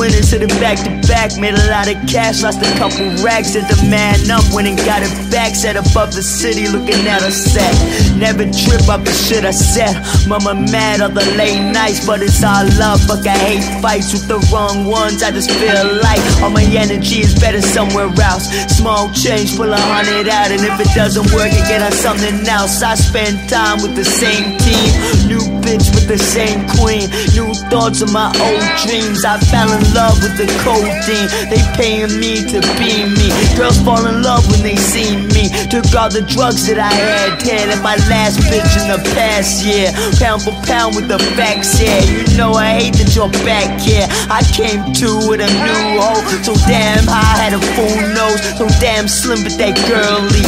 winners to the back to back. Made a lot of cash, lost a couple racks. At the man up, went and got it back. Sat above the city, looking at a set. Never trip up the shit I said. Mama mad all the late nights, but it's all love. Fuck, I hate fights with the wrong ones. I just feel like all my energy is better somewhere else. Small change, pull a hundred out, and if it doesn't work, I get on something else. I spend time with the same new bitch with the same queen, new thoughts of my old dreams. I fell in love with the codeine. They paying me to be me. Girls fall in love when they see me. Took all the drugs that I had, had at my last bitch in the past year. Pound for pound with the facts, yeah. You know I hate that you're back here. I came to with a new hoe, so damn high, had a full nose, so damn slim, but that girly.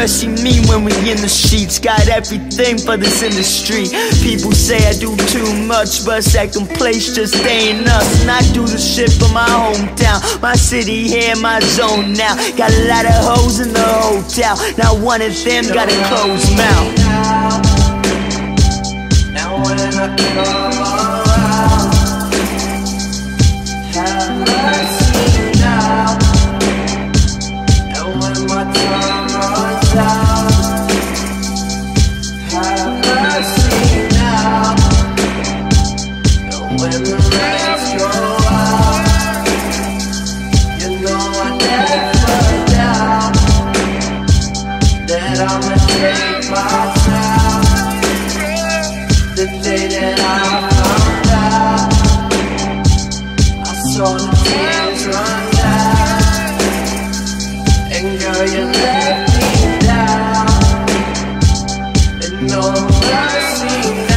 Mercy me when we in the streets, got everything for this industry. People say I do too much, but second place just ain't us. And I do the shit for my hometown, my city here, my zone now. Got a lot of hoes in the hotel, now one of them got a closed mouth. Now when I when the rains go out, you know I never doubt that I'ma take my. The day that I found out, I saw the tears run down. And girl, you let me down. And no mercy